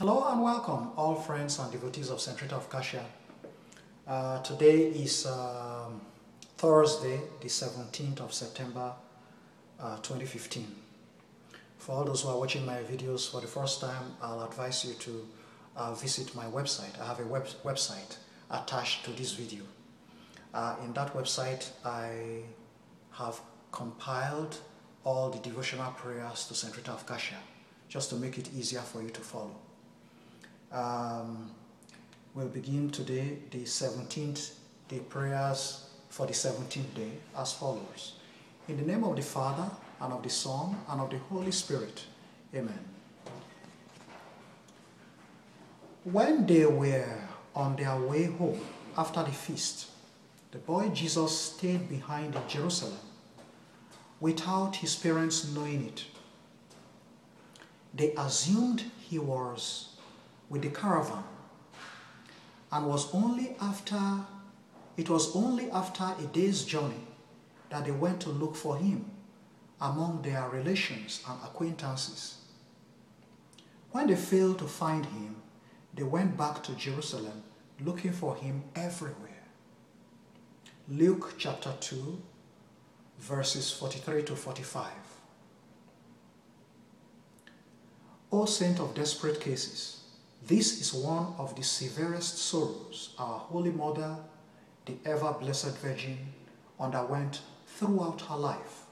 Hello and welcome, all friends and devotees of. Rita of Cascia. Uh, today is um, Thursday, the 17th of September uh, 2015. For all those who are watching my videos for the first time, I'll advise you to uh, visit my website. I have a web website attached to this video. Uh, in that website, I have compiled all the devotional prayers to. Rita of Cascia, just to make it easier for you to follow. Um, we'll begin today the 17th, the prayers for the 17th day as follows. In the name of the Father, and of the Son, and of the Holy Spirit. Amen. When they were on their way home after the feast, the boy Jesus stayed behind in Jerusalem without his parents knowing it. They assumed he was with the caravan and was only after it was only after a day's journey that they went to look for him among their relations and acquaintances. When they failed to find him, they went back to Jerusalem looking for him everywhere. Luke chapter 2, verses 43 to 45. O saint of desperate cases, this is one of the severest sorrows our Holy Mother, the ever blessed Virgin, underwent throughout her life.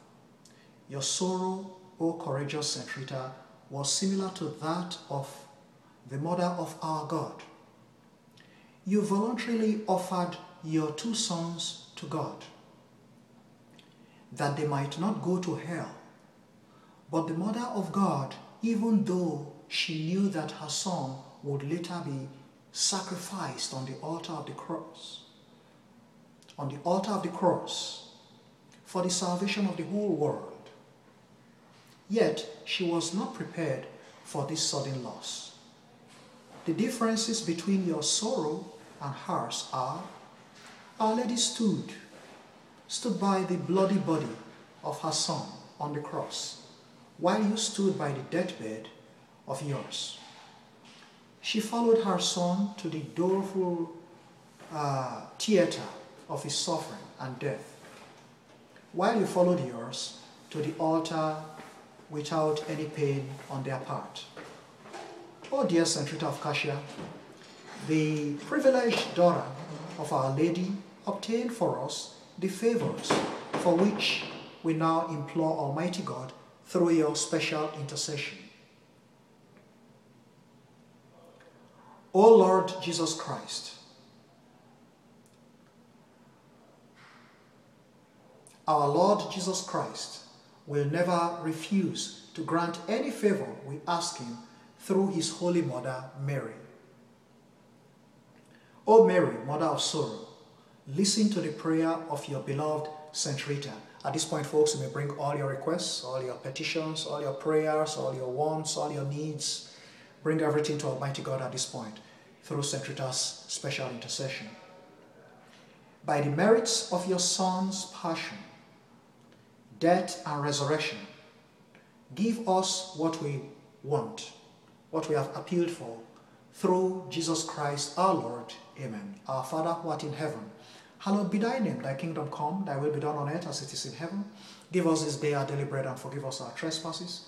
Your sorrow, O courageous Saint Rita, was similar to that of the Mother of our God. You voluntarily offered your two sons to God that they might not go to hell. But the Mother of God, even though she knew that her son would later be sacrificed on the altar of the cross. On the altar of the cross for the salvation of the whole world. Yet she was not prepared for this sudden loss. The differences between your sorrow and hers are Our Lady stood, stood by the bloody body of her son on the cross, while you stood by the deathbed of yours. She followed her son to the doleful uh, theater of his suffering and death, while you followed yours to the altar without any pain on their part. Oh, dear St. Rita of Cascia, the privileged daughter of Our Lady obtained for us the favors for which we now implore Almighty God through your special intercession. O Lord Jesus Christ, our Lord Jesus Christ will never refuse to grant any favor we ask him through his holy mother, Mary. O Mary, mother of sorrow, listen to the prayer of your beloved Saint Rita. At this point, folks, you may bring all your requests, all your petitions, all your prayers, all your wants, all your needs, Bring everything to Almighty God at this point through St. Rita's special intercession. By the merits of your Son's passion, death, and resurrection, give us what we want, what we have appealed for, through Jesus Christ our Lord. Amen. Our Father who art in heaven, hallowed be thy name. Thy kingdom come, thy will be done on earth as it is in heaven. Give us this day our daily bread and forgive us our trespasses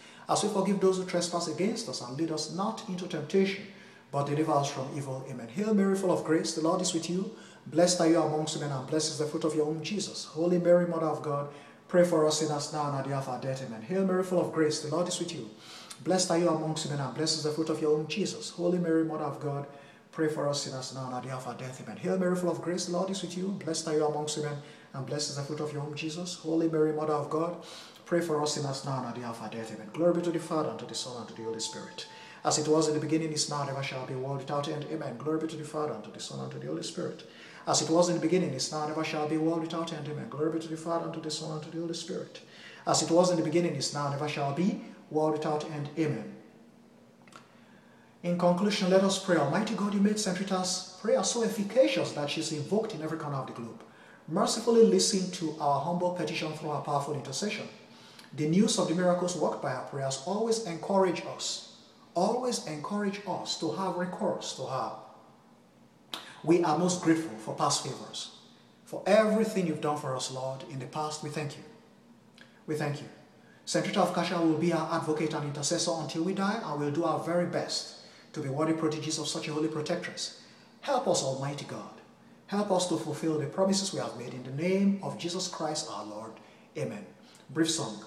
as we forgive those who trespass against us, and lead us not into temptation, but deliver us from evil. Amen. Hail Mary, full of grace, the Lord is with you. Blessed are you amongst women, and blessed is the fruit of your womb, Jesus. Holy Mary, Mother of God, pray for us sinners now and at the hour of our death. Amen. Hail Mary, full of grace, the Lord is with you. Blessed are you amongst women, and blessed is the fruit of your womb, Jesus. Holy Mary, Mother of God, pray for us sinners now and at the hour of our death. Amen. Hail Mary, full of grace, the Lord is with you. Blessed are you amongst women, and blessed is the fruit of your womb, Jesus. Holy Mary, Mother of God, Pray for us sinners now and at the hour of our death. Amen. Glory be to the Father, and to the Son, and to the Holy Spirit. As it was in the beginning, is now, and ever shall be, world without end. Amen. Glory be to the Father, and to the Son, and to the Holy Spirit. As it was in the beginning, is now, never shall be, world without end. Amen. Glory be to the Father, and to the Son, and to the Holy Spirit. As it was in the beginning, is now, never shall be, world without end. Amen. In conclusion, let us pray. Almighty God, you made St. Rita's prayer so efficacious that she's invoked in every corner of the globe. Mercifully listen to our humble petition through our powerful intercession. The news of the miracles worked by our prayers always encourage us, always encourage us to have recourse to her. We are most grateful for past favors. For everything you've done for us, Lord, in the past, we thank you. We thank you. St. Rita of Cascia will be our advocate and intercessor until we die, and we'll do our very best to be worthy proteges of such a holy protectress. Help us, Almighty God. Help us to fulfill the promises we have made in the name of Jesus Christ our Lord. Amen. Brief song.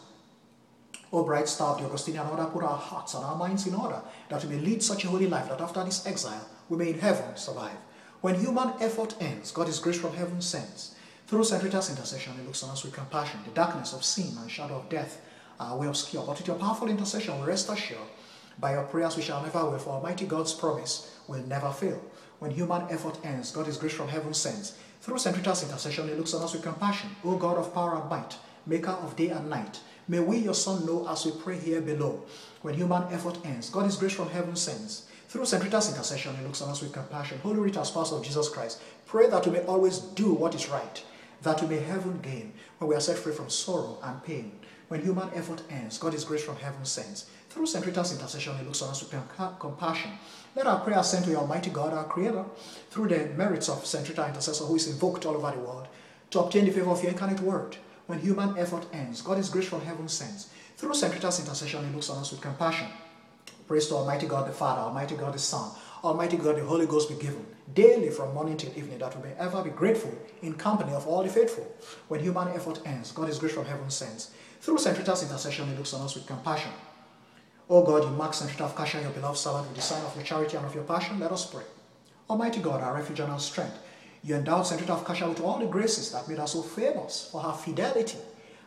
Bright star of the Augustinian order, put our hearts and our minds in order, that we may lead such a holy life that after this exile, we may in heaven survive. When human effort ends, God is grace from heaven sends. Through St. Rita's intercession, he looks on us with compassion. The darkness of sin and shadow of death are way obscure. But with your powerful intercession, we rest assured, by your prayers we shall never for Almighty God's promise will never fail. When human effort ends, God is grace from heaven sends. Through St. Rita's intercession, he looks on us with compassion. O God of power and might, maker of day and night, May we, your Son, know as we pray here below, when human effort ends, God is grace from heaven sends. Through St. Rita's intercession, he looks on us with compassion. Holy Rita, spouse of Jesus Christ, pray that we may always do what is right, that we may heaven gain, when we are set free from sorrow and pain. When human effort ends, God is grace from heaven sends. Through St. Rita's intercession, he looks on us with compassion. Let our prayer ascend to your Almighty God, our Creator, through the merits of St. Rita Intercessor, who is invoked all over the world, to obtain the favor of your incarnate word when human effort ends. God is grace from heaven sends. Through St. Rita's intercession, he looks on us with compassion. Praise to Almighty God the Father, Almighty God the Son, Almighty God the Holy Ghost be given daily from morning till evening that we may ever be grateful in company of all the faithful. When human effort ends, God is grace from heaven sends. Through St. Rita's intercession, he looks on us with compassion. O God, you mark St. Rita of Cascia, your beloved servant, with the sign of your charity and of your passion. Let us pray. Almighty God, our refuge and our strength, you endowed St. Rita of Cascia with all the graces that made her so famous for her fidelity,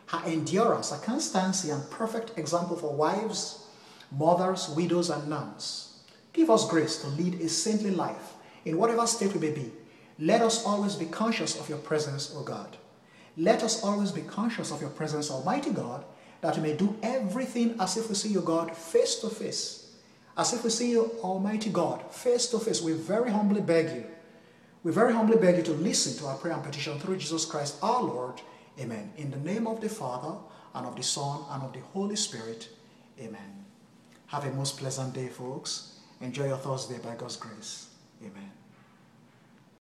her endurance, her constancy, and perfect example for wives, mothers, widows, and nuns. Give us grace to lead a saintly life in whatever state we may be. Let us always be conscious of your presence, O God. Let us always be conscious of your presence, Almighty God, that we may do everything as if we see you, God, face to face. As if we see you, Almighty God, face to face. We very humbly beg you we very humbly beg you to listen to our prayer and petition through Jesus Christ our Lord. Amen. In the name of the Father, and of the Son, and of the Holy Spirit. Amen. Have a most pleasant day, folks. Enjoy your Thursday by God's grace. Amen.